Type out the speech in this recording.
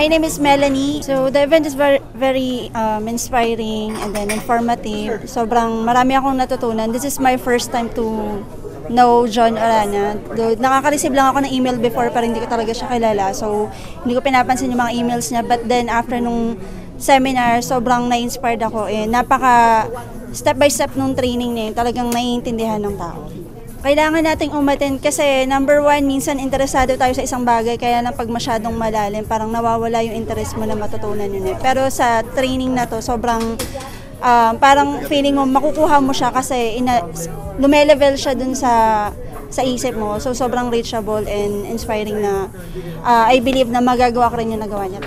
My name is Melanie. So the event is very, very um, inspiring and then informative. Sobrang marami akong natutunan. This is my first time to know John Arana. Though, nakaka-receive lang ako ng email before pero hindi ko talaga siya kilala. So hindi ko pinapansin yung mga emails niya. But then after nung seminar, sobrang na-inspired ako. Eh, napaka step by step nung training niya yun, talagang naiintindihan ng tao. Kailangan nating umaten kasi number one, minsan interesado tayo sa isang bagay kaya na pag masyadong malalim, parang nawawala yung interest mo na matutunan yun eh. Pero sa training na to, sobrang um, parang feeling mo makukuha mo siya kasi ina, lumelevel siya dun sa sa isip mo. So sobrang reachable and inspiring na uh, I believe na magagawa ko rin yung nagawa niya.